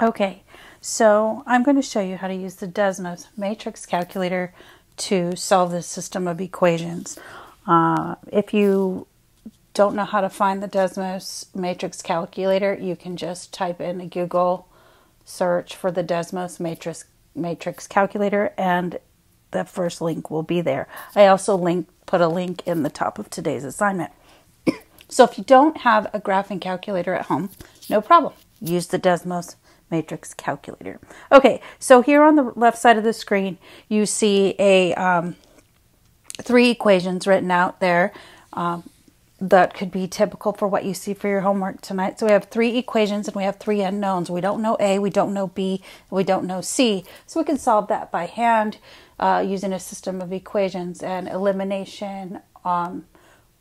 Okay, so I'm going to show you how to use the Desmos matrix calculator to solve this system of equations. Uh, if you don't know how to find the Desmos matrix calculator, you can just type in a Google search for the Desmos matrix matrix calculator and the first link will be there. I also link put a link in the top of today's assignment. so if you don't have a graphing calculator at home, no problem. Use the Desmos matrix calculator. Okay, so here on the left side of the screen, you see a um, three equations written out there um, that could be typical for what you see for your homework tonight. So we have three equations and we have three unknowns. We don't know A, we don't know B, we don't know C. So we can solve that by hand uh, using a system of equations and elimination, um,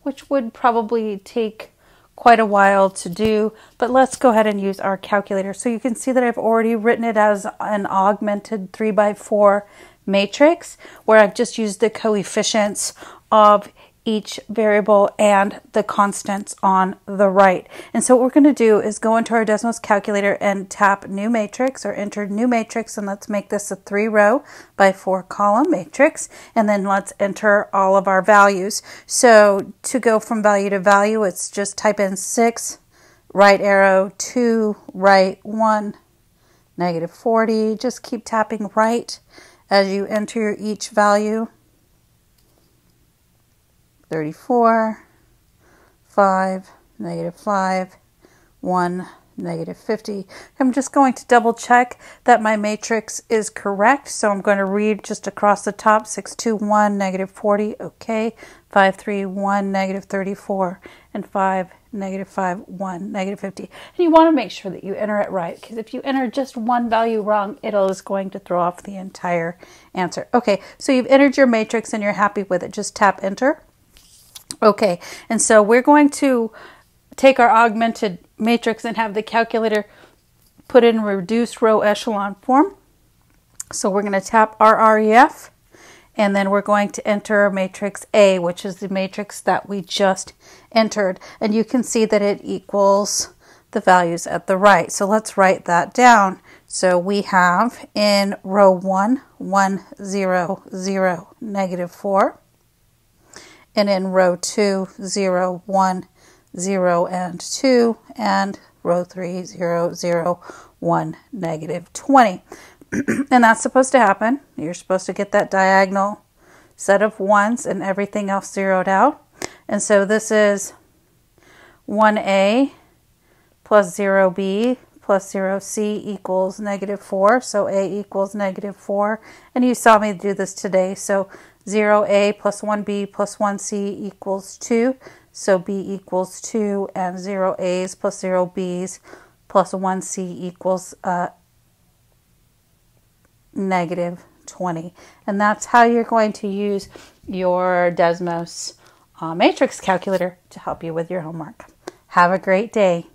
which would probably take quite a while to do, but let's go ahead and use our calculator. So you can see that I've already written it as an augmented 3 by 4 matrix where I've just used the coefficients of each variable and the constants on the right. And so what we're going to do is go into our Desmos calculator and tap new matrix or enter new matrix and let's make this a three row by four column matrix and then let's enter all of our values. So to go from value to value it's just type in 6 right arrow 2 right 1 negative 40 just keep tapping right as you enter each value 34, 5, negative 5, 1, negative 50. I'm just going to double check that my matrix is correct. So I'm going to read just across the top 621, negative 40, okay, 531, negative 34, and 5, negative 5, 1, negative 50. And you want to make sure that you enter it right because if you enter just one value wrong, it is going to throw off the entire answer. Okay, so you've entered your matrix and you're happy with it. Just tap enter. Okay, and so we're going to take our augmented matrix and have the calculator put in reduced row echelon form. So we're going to tap RREF and then we're going to enter matrix A, which is the matrix that we just entered. And you can see that it equals the values at the right. So let's write that down. So we have in row 1, 1, 0, 0, negative 4 and in row 2, 0, 1, 0, and 2, and row 3, 0, 0, 1, negative 20. and that's supposed to happen. You're supposed to get that diagonal set of ones and everything else zeroed out. And so this is 1a plus 0b plus 0c equals negative 4. So a equals negative 4. And you saw me do this today. So 0a plus 1b plus 1c equals 2. So b equals 2 and 0a's plus 0b's plus 1c equals uh, negative 20. And that's how you're going to use your Desmos uh, matrix calculator to help you with your homework. Have a great day.